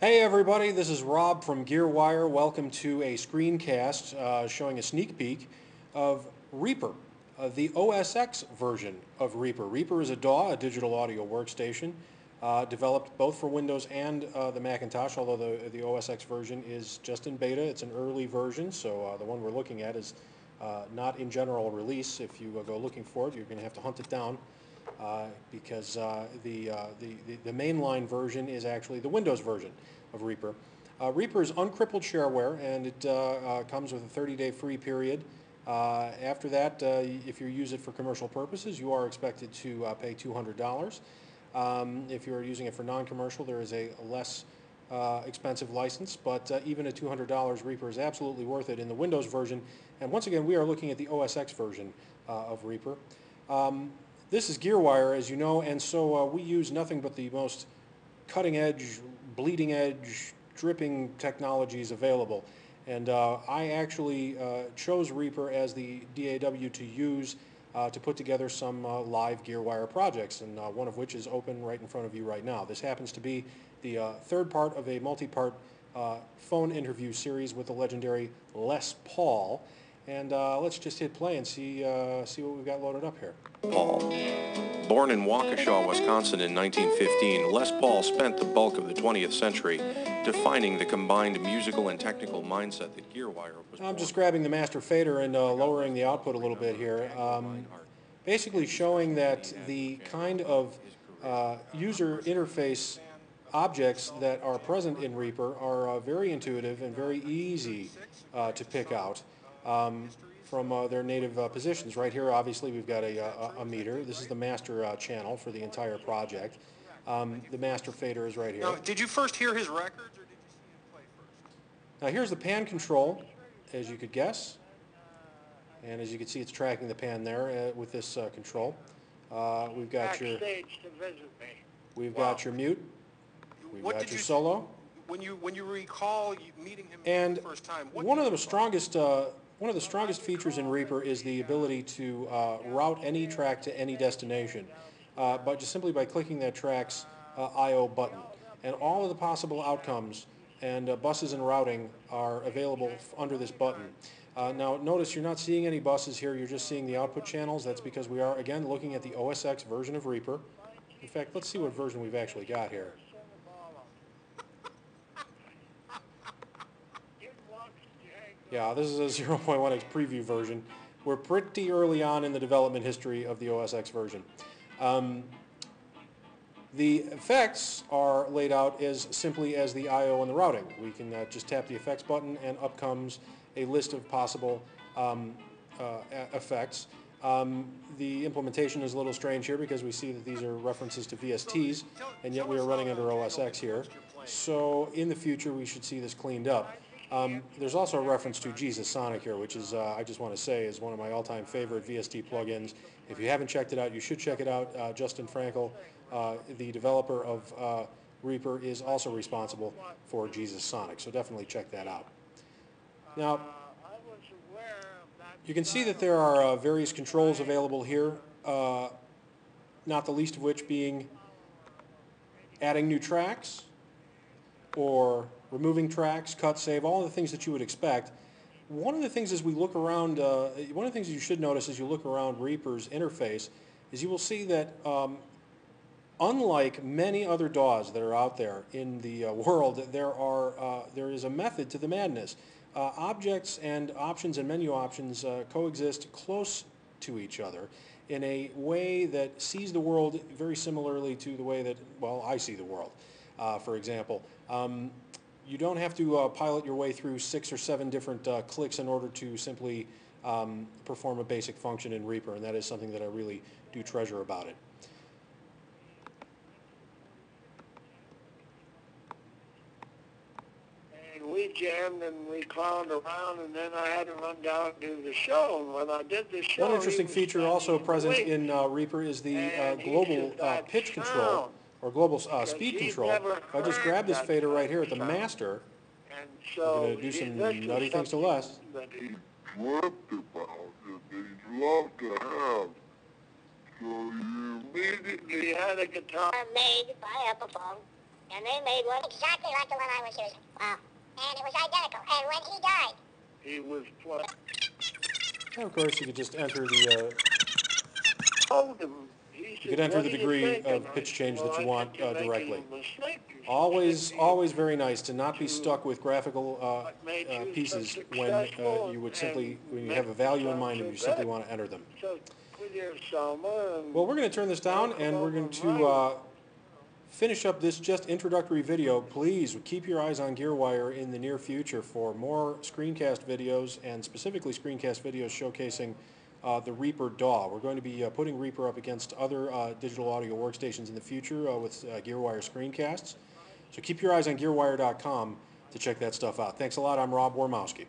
Hey everybody, this is Rob from GearWire. Welcome to a screencast uh, showing a sneak peek of Reaper, uh, the OS X version of Reaper. Reaper is a DAW, a digital audio workstation, uh, developed both for Windows and uh, the Macintosh, although the, the OS X version is just in beta. It's an early version, so uh, the one we're looking at is uh, not in general release. If you go looking for it, you're going to have to hunt it down uh, because uh, the, uh, the, the, the mainline version is actually the Windows version of Reaper. Uh, Reaper is uncrippled shareware and it uh, uh, comes with a 30-day free period. After that, if you use it for commercial purposes, you are expected to pay $200. Um, if you're using it for non-commercial, there is a less uh, expensive license, but uh, even at $200, Reaper is absolutely worth it in the Windows version. And once again, we are looking at the OS X version uh, of Reaper. Um, this is GearWire, as you know, and so uh, we use nothing but the most cutting edge, bleeding edge, dripping technologies available. And uh, I actually uh, chose Reaper as the DAW to use uh, to put together some uh, live GearWire projects, and uh, one of which is open right in front of you right now. This happens to be the third part of a multi-part phone interview series with the legendary Les Paul. And uh, let's just hit play and see, uh, see what we've got loaded up here. Paul. Born in Waukesha, Wisconsin in 1915, Les Paul spent the bulk of the 20th century defining the combined musical and technical mindset that GearWire was I'm just grabbing the master fader and uh, lowering the output a little bit here. Um, basically showing that the kind of uh, user interface objects that are present in Reaper are uh, very intuitive and very easy uh, to pick out um, from uh, their native uh, positions. Right here, obviously, we've got a, a, a meter. This is the master uh, channel for the entire project. Um, the master fader is right here. Now, did you first hear his records, or did you see him play first? Now here's the pan control, as you could guess. And as you can see, it's tracking the pan there uh, with this uh, control. Uh, we've got your backstage to visit me. we've Wow. got your mute, we've What got did your you- solo, When you, when you recall meeting him and for the first time, what one of the strongest uh, one of the strongest features in Reaper is the ability to uh, route any track to any destination, uh, but just simply by clicking that track's uh, I/O button, and all of the possible outcomes and uh, buses and routing are available under this button. Uh, now, notice you're not seeing any buses here; you're just seeing the output channels. That's because we are again looking at the OS X version of Reaper. In fact, let's see what version we've actually got here. Yeah, this is a 0.1x preview version. We're pretty early on in the development history of the OS X version. Um, the effects are laid out as simply as the I.O. and the routing. We can uh, just tap the effects button and up comes a list of possible um, uh, effects. Um, the implementation is a little strange here because we see that these are references to VSTs and yet we are running under OS X here. So in the future we should see this cleaned up. Um, there's also a reference to Jesusonic here, which is, uh, I just want to say, is one of my all-time favorite VST plugins. If you haven't checked it out, you should check it out. Uh, Justin Frankel, uh, the developer of uh, Reaper, is also responsible for Jesusonic, so definitely check that out. Now, you can see that there are uh, various controls available here, uh, not the least of which being adding new tracks or removing tracks, cut, save, all the things that you would expect. One of the things as we look around, uh, one of the things you should notice as you look around Reaper's interface is you will see that um, unlike many other DAWs that are out there in the uh, world, there are uh, there is a method to the madness. Uh, objects and options and menu options uh, coexist close to each other in a way that sees the world very similarly to the way that well I see the world. Uh, for example, um, you don't have to uh, pilot your way through six or seven different uh, clicks in order to simply um, perform a basic function in Reaper, and that is something that I really do treasure about it. And we jammed and we clowned around, and then I had to run down and do the show. And when I did the show, One interesting feature also present in uh, Reaper is the uh, global uh, pitch control, sound, or global uh, because speed he's control. never If I just heard grab this that fader right here at the sound. master, And We're so gonna do he- some this was nutty things to something Les. that he- dreamt about and he'd love to have. So you immediately had a guitar made by Applebum. and they made one exactly like the one I was using. Wow. And it was identical. And when he died, He was playing. And of course, you could just enter the, Told him. You can enter the degree of pitch change that you want, uh, directly. always, always very nice to not be stuck with graphical uh, uh, pieces when uh, you would simply, when you have a value in mind and you simply want to enter them. Well, we're going to turn this down and we're going to uh, finish up this just introductory video. Please keep your eyes on GearWire in the near future for more screencast videos and specifically screencast videos showcasing uh, the Reaper DAW. We're going to be uh, putting Reaper up against other uh, digital audio workstations in the future uh, with uh, GearWire screencasts. So keep your eyes on GearWire.com to check that stuff out. Thanks a lot. I'm Rob Wormowski.